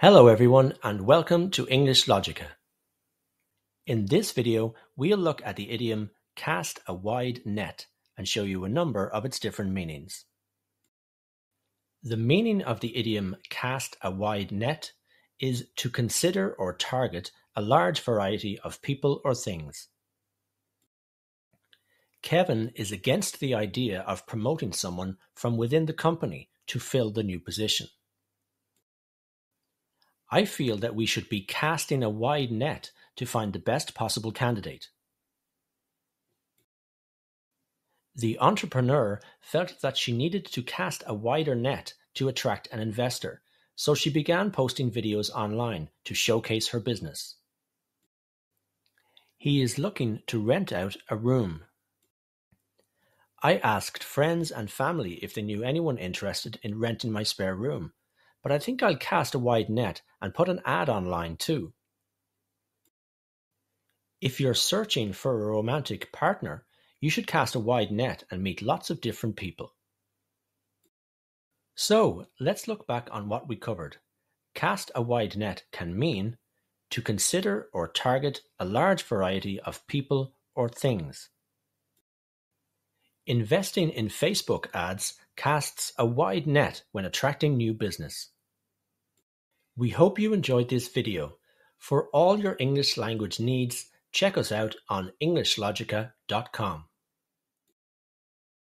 Hello everyone and welcome to English Logica. In this video we'll look at the idiom cast a wide net and show you a number of its different meanings. The meaning of the idiom cast a wide net is to consider or target a large variety of people or things. Kevin is against the idea of promoting someone from within the company to fill the new position. I feel that we should be casting a wide net to find the best possible candidate. The entrepreneur felt that she needed to cast a wider net to attract an investor, so she began posting videos online to showcase her business. He is looking to rent out a room. I asked friends and family if they knew anyone interested in renting my spare room, but I think I'll cast a wide net and put an ad online too. If you're searching for a romantic partner, you should cast a wide net and meet lots of different people. So, let's look back on what we covered. Cast a wide net can mean to consider or target a large variety of people or things. Investing in Facebook ads casts a wide net when attracting new business. We hope you enjoyed this video. For all your English language needs, check us out on EnglishLogica.com.